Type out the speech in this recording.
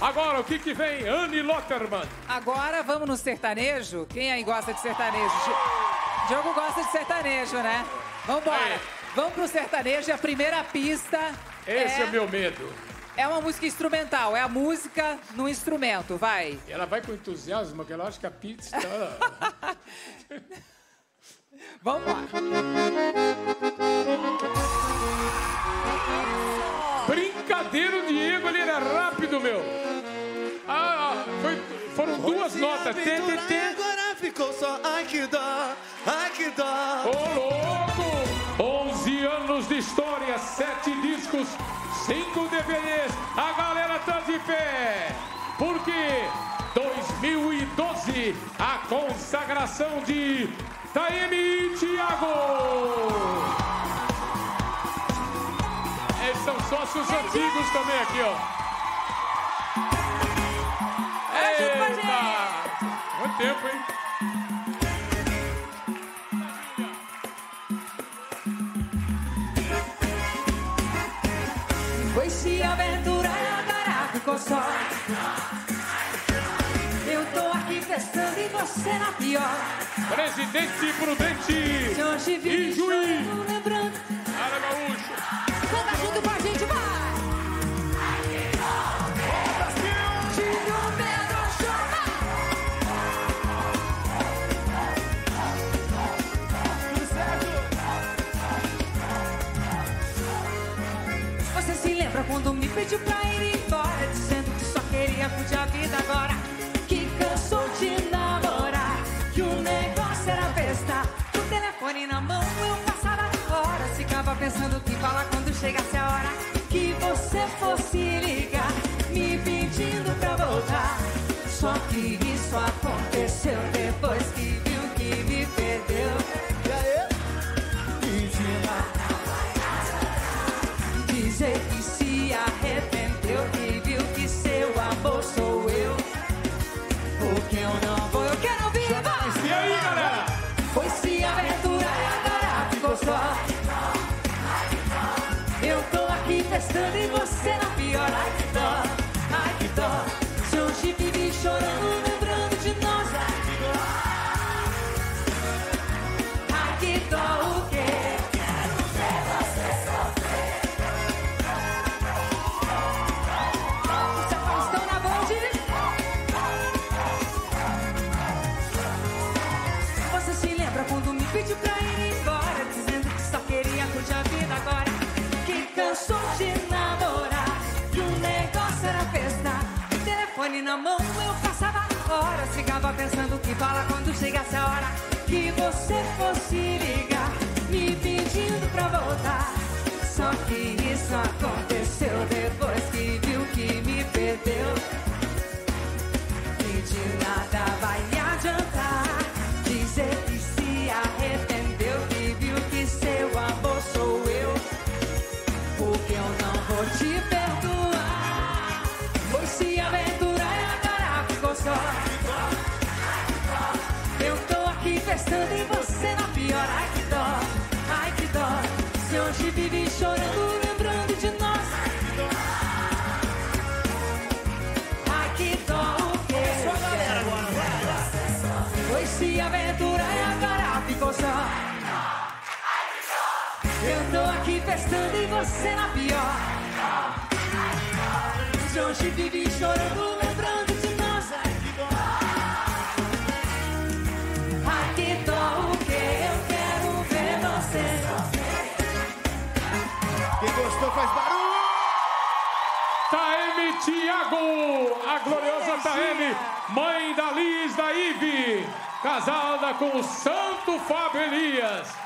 Agora, o que que vem? Anne Lotterman. Agora vamos no sertanejo. Quem aí gosta de sertanejo? Di- Diogo gosta de sertanejo, né? Vambora. Aí. Vamos pro sertanejo. E a primeira pista Esse é, é, meu medo. é uma música instrumental. É a música no instrumento. Vai. E ela vai com entusiasmo, que ela acha que a pizza. Vamos lá. Duas notas. T, T, T. Agora ficou só ai que dó, ai que dó. Ô, louco! 11 anos de história, 7 discos, 5 DVDs. A galera tá de pé. Porque 2012, a consagração de Taeme e Thiago. Eles são sócios antigos também aqui, ó. Hein? Foi se aventurar agora ficou só. Eu tô aqui testando e você na pior. Presidente Prudente quando me pediu pra ir embora Dizendo que só queria curtir a vida agora. Que cansou de namorar Que o negócio era besta. O telefone na mão eu passava horas. Ficava pensando que falar quando chegasse a hora. Que você fosse ligar Me pedindo pra voltar. Só que isso aconteceu depois que viu que me perdeu. E aí? Dizer que se cansou de namorar Que o negócio era festa. Telefone na mão eu passava horas Ficava pensando que fala quando chegasse a hora. Que você fosse ligar Me pedindo pra voltar. Só que isso aconteceu depois que viu que me perdeu. E de aqui testando e você na pior. Ai que dó, ai que dó. Se hoje vive chorando, lembrando de nós. Ai que dó o quê? Foi se aventurar e agora ficou só. Eu tô aqui testando e você na pior. Se hoje vive chorando, lembrando Tiago, a gloriosa Taeme, mãe da Liz da Ive, casada com o Santo Fábio Elias.